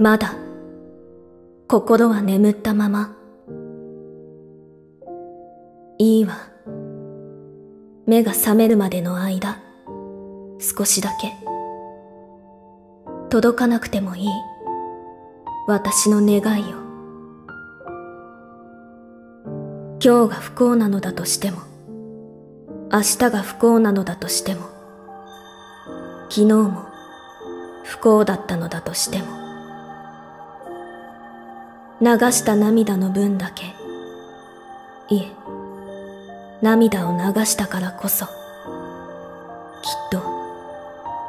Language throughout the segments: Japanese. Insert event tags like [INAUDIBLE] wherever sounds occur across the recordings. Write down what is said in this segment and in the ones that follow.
まだ、心は眠ったまま。いいわ。目が覚めるまでの間、少しだけ。届かなくてもいい。私の願いを。今日が不幸なのだとしても、明日が不幸なのだとしても、昨日も不幸だったのだとしても、流した涙の分だけ。いえ涙を流したからこそ。きっと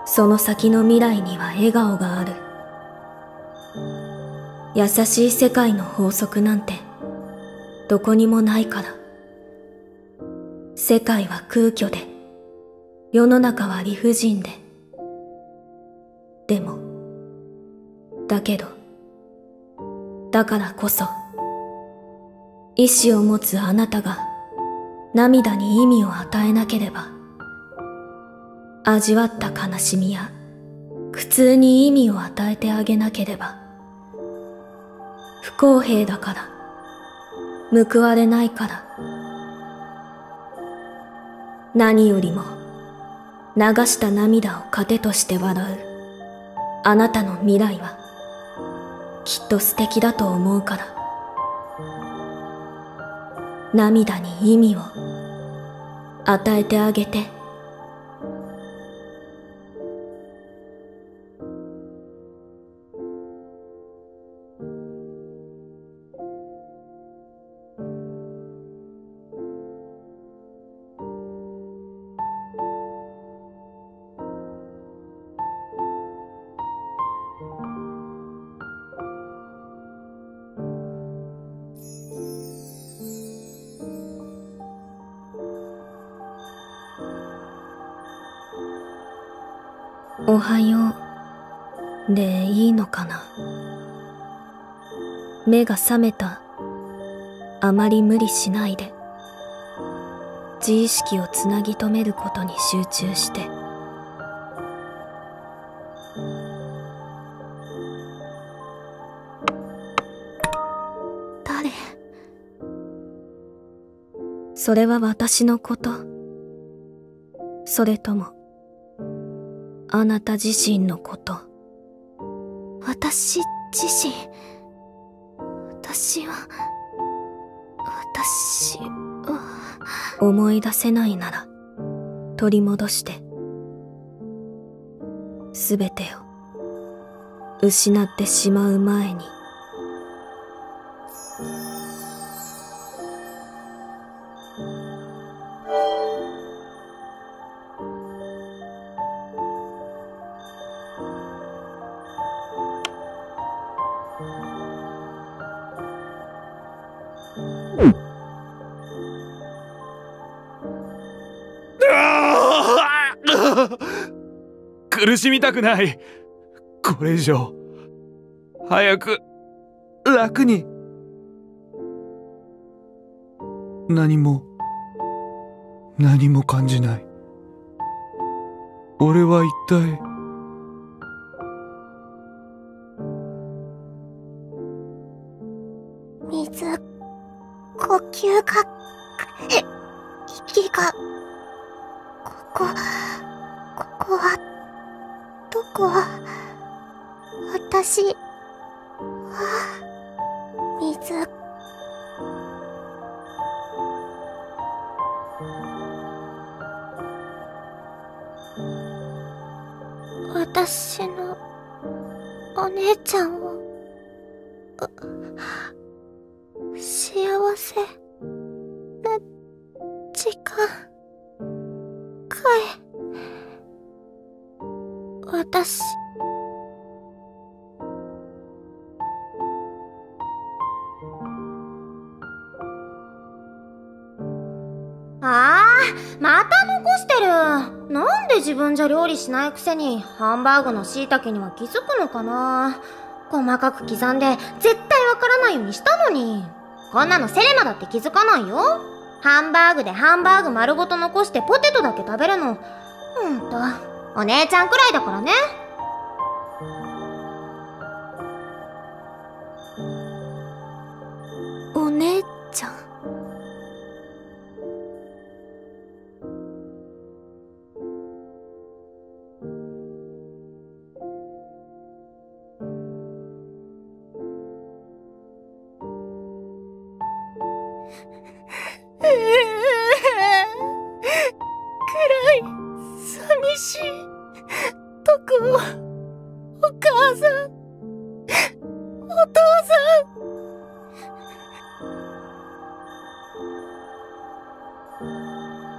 その先の未来には笑顔がある。優しい世界の法則なんてどこにもないから。世界は空虚で世の中は理不尽で。でもだけどだからこそ、意志を持つあなたが涙に意味を与えなければ、味わった悲しみや苦痛に意味を与えてあげなければ、不公平だから、報われないから、何よりも流した涙を糧として笑うあなたの未来はきっと素敵だと思うから。涙に意味を与えてあげて。おはよう。でいいのかな？目が覚めた。あまり無理しないで。自意識をつなぎ止めることに集中して。誰？それは私のこと。それともあなた自身のこと。私自身。私は、私は。思い出せないなら、取り戻して。全てを、失ってしまう前に。苦しみたくない。これ以上早く楽に。何も何も感じない。俺は一体ああまた残してる。なんで自分じゃ料理しないくせにハンバーグの椎茸には気づくのかな。細かく刻んで絶対わからないようにしたのに。こんなのセレナだって気づかないよ。ハンバーグでハンバーグ丸ごと残してポテトだけ食べるの。ほんと。お姉ちゃんくらいだからね。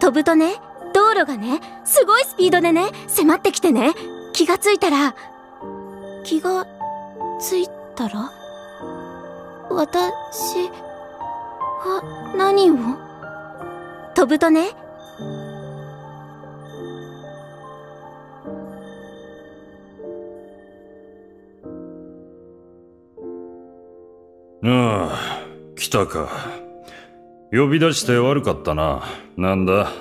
飛ぶとね。道路がねすごいスピードでね迫ってきてね。気がついたら気がついたら私は何を？飛ぶとね。ああ、来たか。呼び出して悪かったな。なんだ、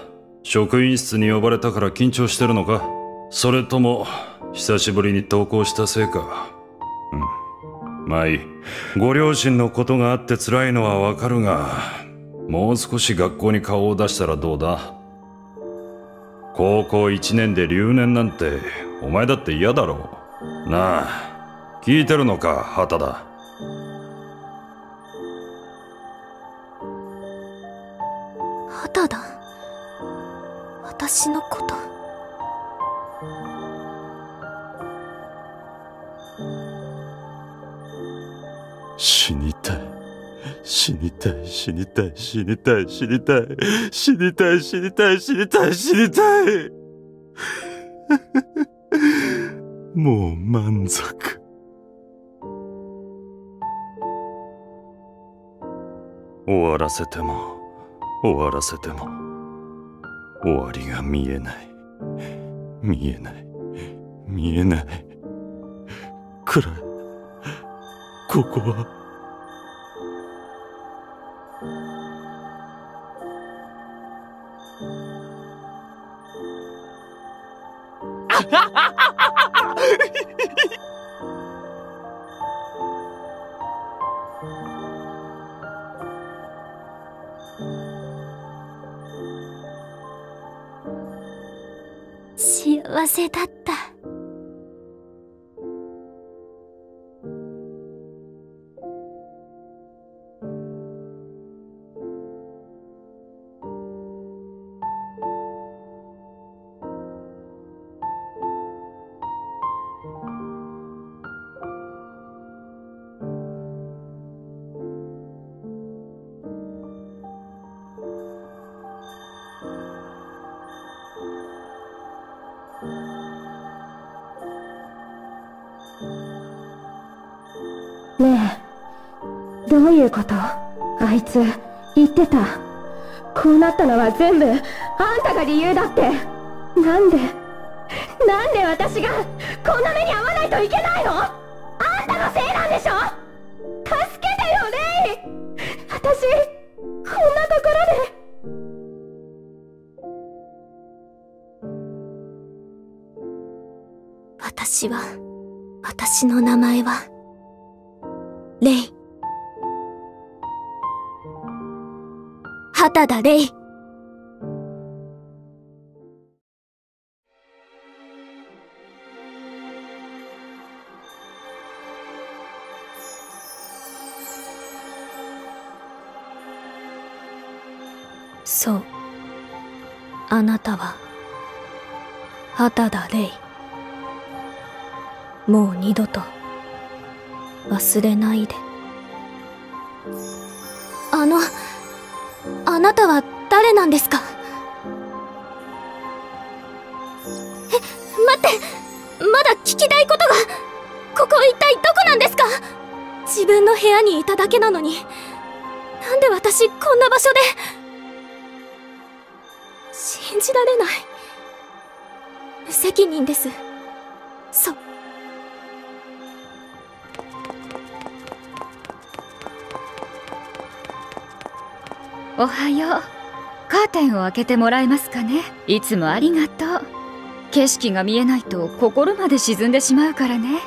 職員室に呼ばれたから緊張してるのか？それとも、久しぶりに登校したせいか？うん。まあいい。ご両親のことがあって辛いのはわかるが、もう少し学校に顔を出したらどうだ？高校1年で留年なんて、お前だって嫌だろう。なあ、聞いてるのか、畑田。私のこと。死にたい。死にたい死にたい死にたい死にたい。死にたい死にたい死にたい死にたい。もう満足。終わらせても終わらせても。終わりが見えない。見えない。見えない。暗い。ここは。[LAUGHS] 忘れたって。ねえ。どういうこと？あいつ言ってた。こうなったのは全部あんたが理由だって。なんで？なんで私がこんな目に遭わないといけないの？あんたのせいなんでしょ？助けてよレイ！私こんなところで。私は私の名前はレイ。畑田レイ。そう。あなたは畑田レイ。もう二度と。忘れないで。あのあなたは誰なんですか？え待ってまだ聞きたいことがここ一体どこなんですか？自分の部屋にいただけなのに。なんで私こんな場所で？信じられない。無責任です。おはよう。カーテンを開けてもらえますかね。いつもありがとう。景色が見えないと心まで沈んでしまうからね。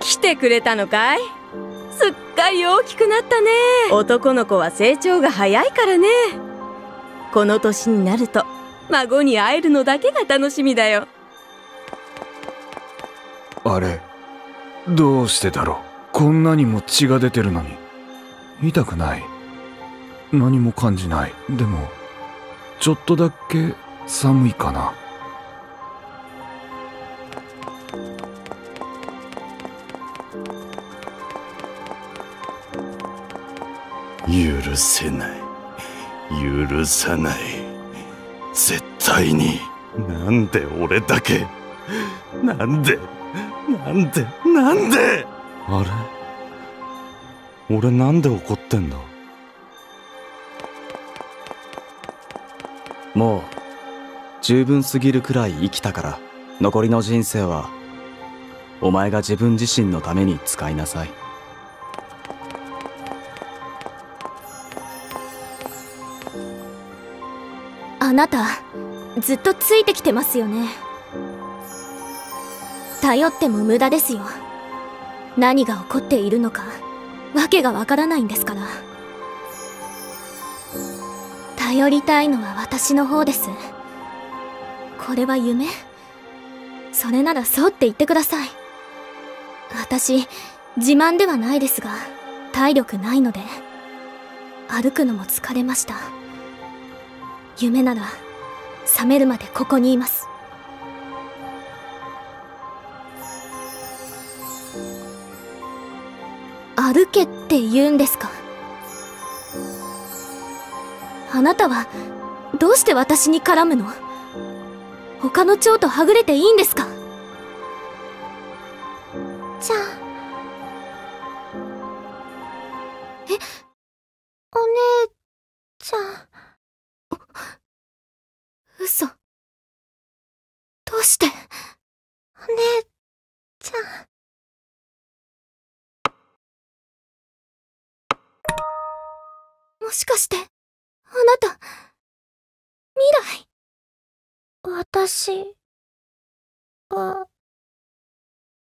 貴てくれたのかい？すっかり大きくなったね。男の子は成長が早いからね。この年になると孫に会えるのだけが楽しみだよ。あれ？どうしてだろう。こんなにも血が出てるのに。痛くない。何も感じない。でもちょっとだけ寒いかな。許せない。許さない。絶対に。なんで俺だけ。なんで。なんで。なんで？あれ？俺なんで怒ってんだ？もう十分すぎるくらい生きたから。残りの人生はお前が自分自身のために使いなさい。あなたずっとついてきてますよね頼っても無駄ですよ。何が起こっているのかわけがわからないんですから。頼りたいのは私の方です。これは夢？それならそうって言ってください。私自慢ではないですが体力ないので歩くのも疲れました。夢なら覚めるまでここにいます。歩けって言うんですか？あなたはどうして私に絡むの？他の蝶とはぐれていいんですか？もしかしてあなた未来？私は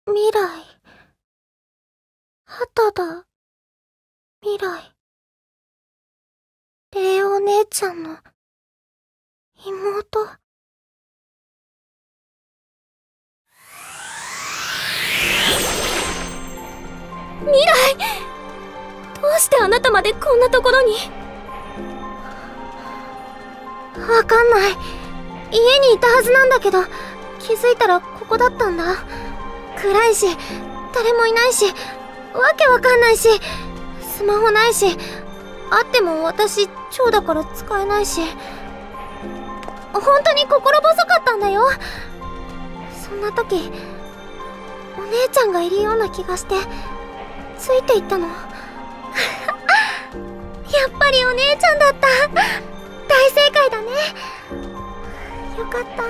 未来？畑だ。未来。レイお姉ちゃんの妹。未来？どうしてあなたまでこんなところに？わかんない。家にいたはずなんだけど気づいたらここだったんだ。暗いし誰もいないしわけわかんないしスマホないしあっても私蝶だから使えないし。本当に心細かったんだよ。そんな時お姉ちゃんがいるような気がしてついていったの。[LAUGHS] やっぱりお姉ちゃんだった。大正解だね。よかった。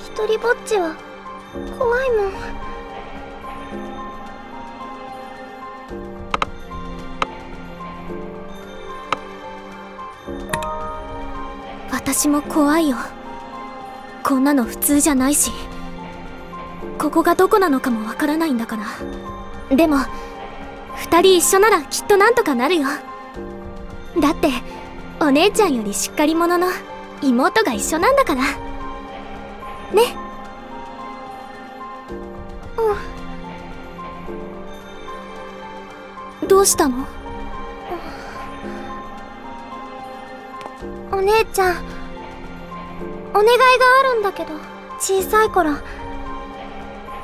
一人ぼっちは怖いもん。私も怖いよ。こんなの普通じゃないし。ここがどこなのかもわからないんだから。でも二人一緒ならきっとなんとかなるよ。だってお姉ちゃんよりしっかり者の妹が一緒なんだから。ね。うんどうしたの？お姉ちゃんお願いがあるんだけど小さい頃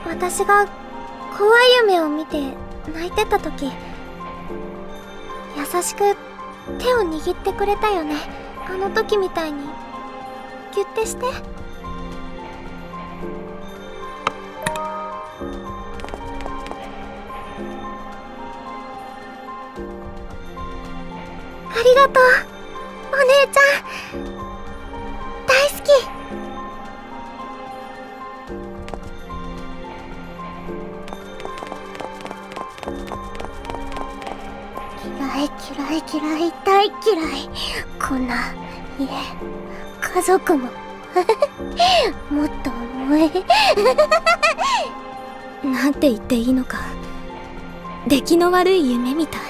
私が怖い夢を見て泣いてた時優しく手を握ってくれたよね。あの時みたいにギュッてして。ありがとうお姉ちゃん。嫌い嫌い大嫌い。こんな家家族も。[LAUGHS] もっと重い。[LAUGHS] なんて言っていいのか。出来の悪い夢みたい。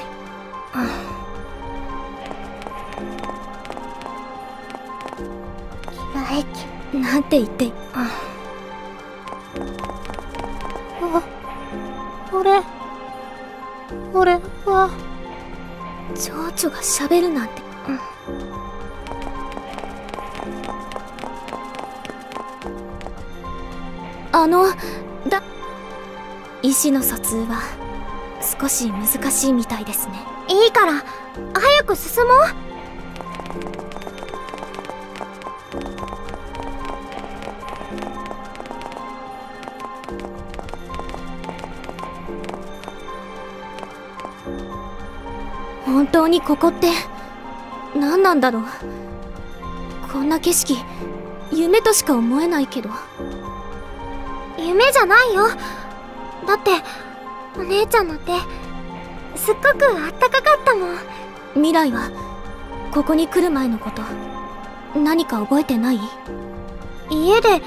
嫌い。なんて言って蝶々が喋るなんて、あのだ意思の疎通は少し難しいみたいですね。いいから早く進もう。当にここって何なんだろう？こんな景色夢としか思えないけど。夢じゃないよ。だってお姉ちゃんの手すっごくあったかかったもん。未来はここに来る前のこと何か覚えてない？家で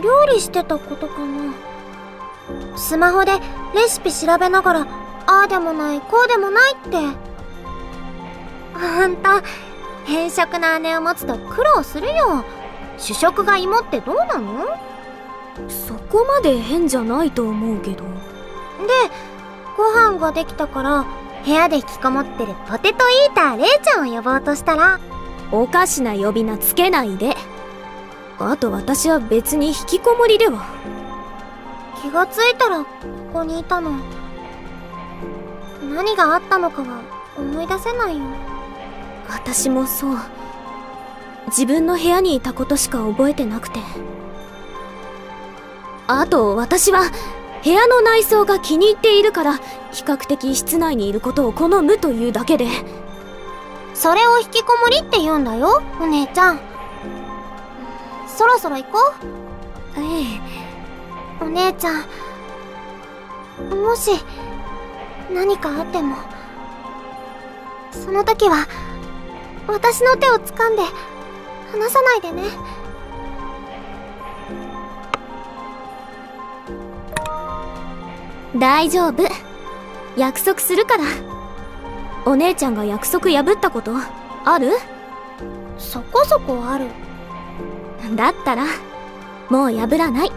料理してたことかな。スマホでレシピ調べながらああでもないこうでもないってほんと。偏食な姉を持つと苦労するよ。主食が芋ってどうなの？そこまで変じゃないと思うけど。でご飯ができたから部屋で引きこもってるポテトイーターレイちゃんを呼ぼうとしたらおかしな呼び名つけないで。あと私は別に引きこもりでは。気がついたらここにいたの。何があったのかは思い出せないよ私もそう。自分の部屋にいたことしか覚えてなくて。あと私は部屋の内装が気に入っているから比較的室内にいることを好むというだけで。それを引きこもりって言うんだよお姉ちゃん。そろそろ行こう。ええ。お姉ちゃんもし何かあってもその時は私の手を掴んで離さないでね。大丈夫。約束するから。お姉ちゃんが約束破ったことある？そこそこある。だったらもう破らない。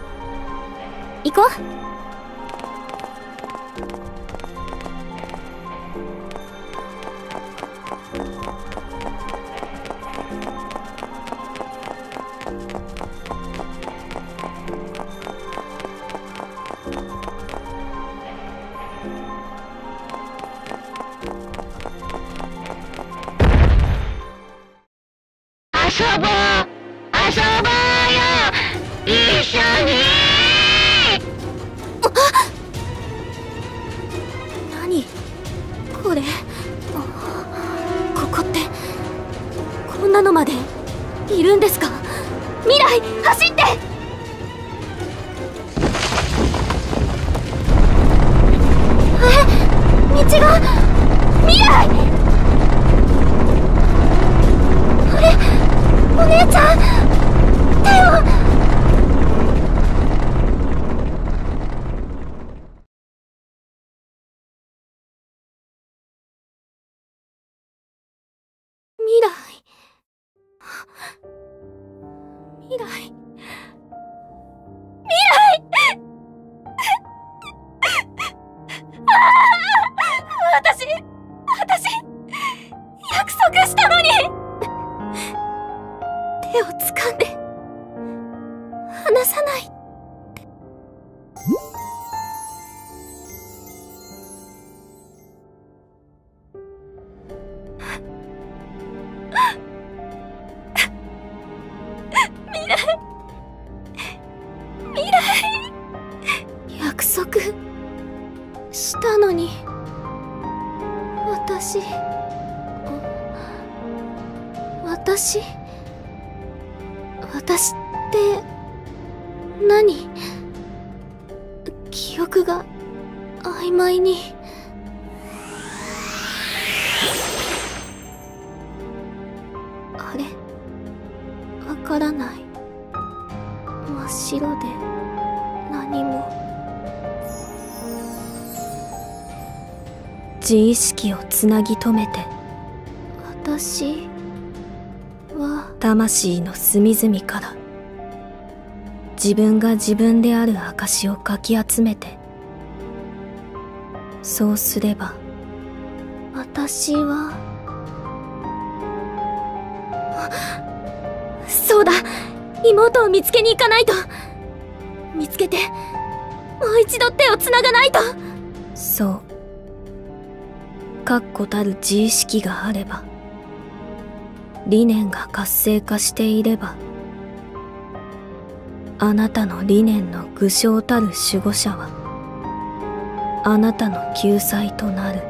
行こうこれ離さない。自意識をつなぎ止めて私は魂の隅々から自分が自分である証をかき集めてそうすれば私はそうだ妹を見つけに行かないと見つけてもう一度手をつながないと。そう。確固たる自意識があれば理念が活性化していればあなたの理念の具象たる守護者はあなたの救済となる。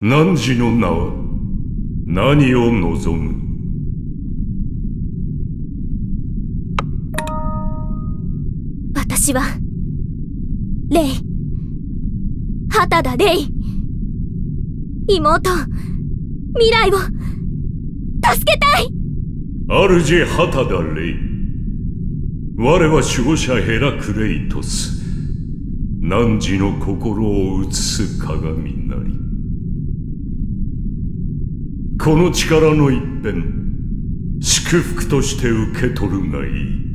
汝の名は？何を望む？私はレイ。畑田レイ。妹未来を助けたい。主畑田レイ。我は守護者ヘラクレイトス。汝の心を映す鏡なり。この力の一辺祝福として受け取るがいい。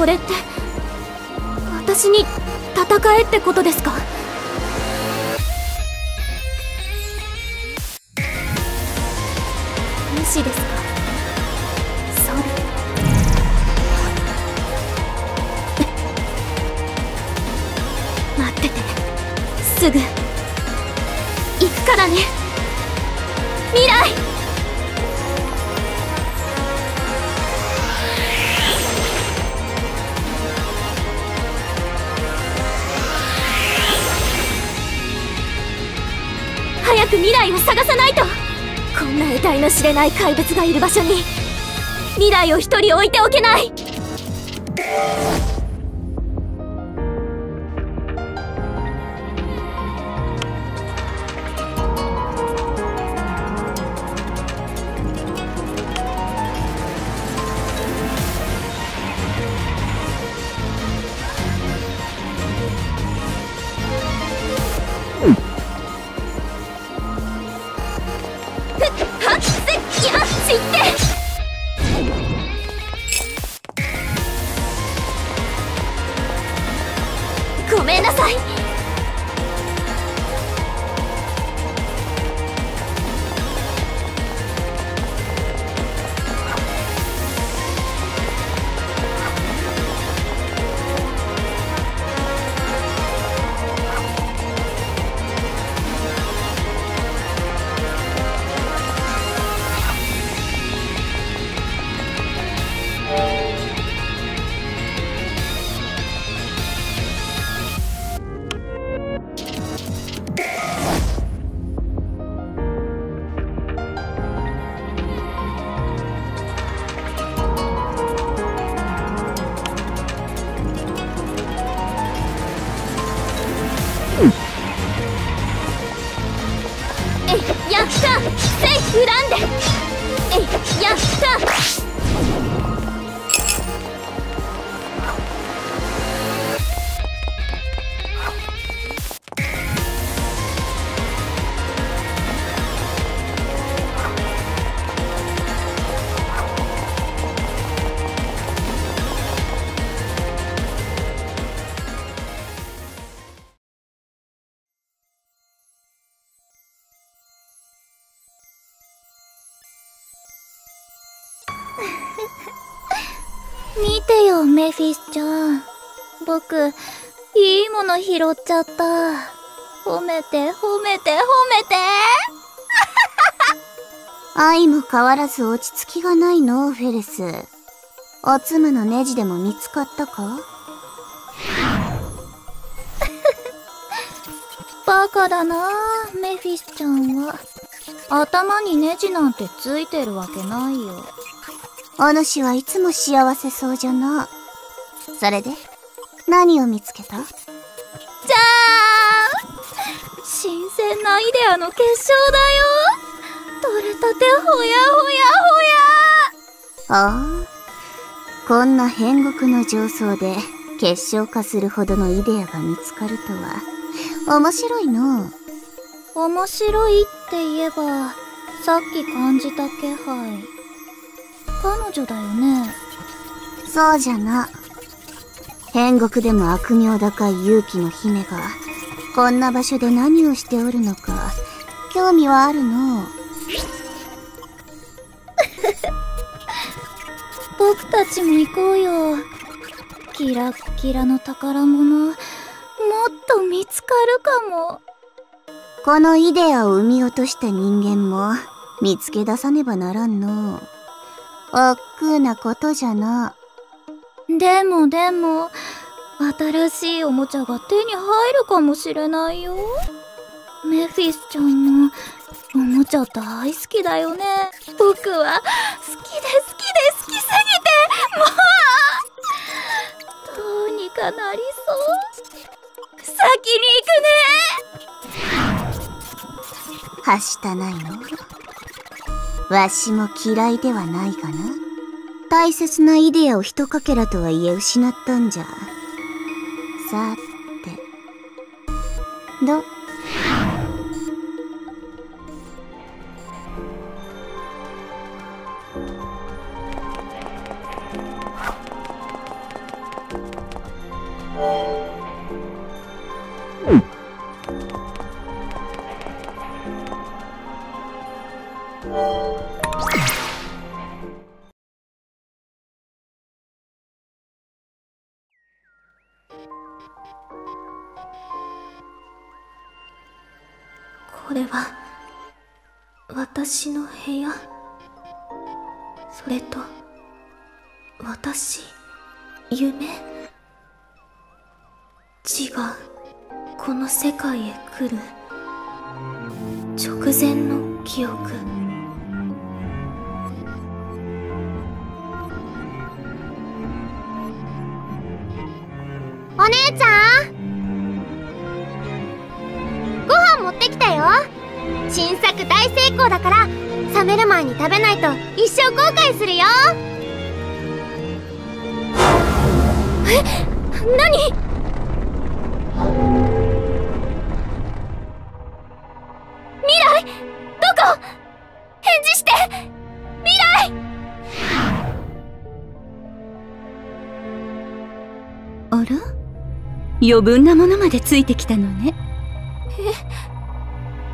これって私に戦えってことですか？無視ですか？そう待っててすぐ。行くからね。未来。く未来を探さないと。こんな得体の知れない怪物がいる場所に。未来を一人置いておけない。見てよ、メフィスちゃん。僕、いいもの拾っちゃった。褒めて、褒めて、褒めて [LAUGHS] 愛も変わらず落ち着きがないの、フェレス。おつむのネジでも見つかったか？[LAUGHS] バカだなメフィスちゃんは。頭にネジなんてついてるわけないよ。お主はいつも幸せそうじゃな。それで、何を見つけた？じゃーん新鮮なイデアの結晶だよ取れたてほやほやほやああ、こんな変国の上層で結晶化するほどのイデアが見つかるとは、面白いの。面白いって言えば、さっき感じた気配。彼女だよね。そうじゃな。天国でも悪名高い勇気の姫が、こんな場所で何をしておるのか、興味はあるの。[LAUGHS] 僕たちも行こうよ。キラッキラの宝物、もっと見つかるかも。このイデアを生み落とした人間も見つけ出さねばならんの。おっくうなことじゃな。でもでも、新しいおもちゃが手に入るかもしれないよ。メフィスちゃんも、おもちゃ大好きだよね。僕は、好きで好きで好きすぎて、もうどうにかなりそう。先に行くねはしたないの？わしも嫌いではないがな。大切なイデアを一かけらとはいえ失ったんじゃ。さ夢？違う。この世界へ来る直前の記憶。お姉ちゃん？ご飯持ってきたよ。新作大成功だから冷める前に食べないと一生後悔するよ。何？未来？どこ？返事して！未来！あら？余分なものまでついてきたのね。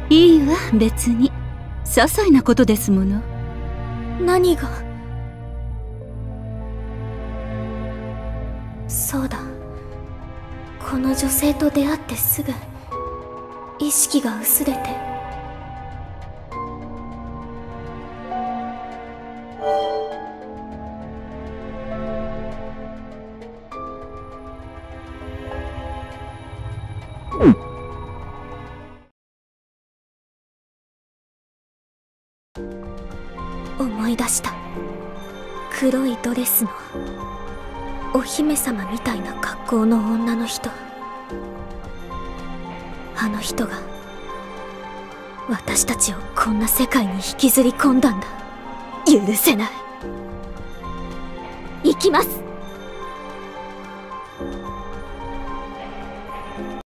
いいわ別に。些細なことですもの。何が？そうだこの女性と出会ってすぐ意識が薄れて。ずり込んだんだ。許せない。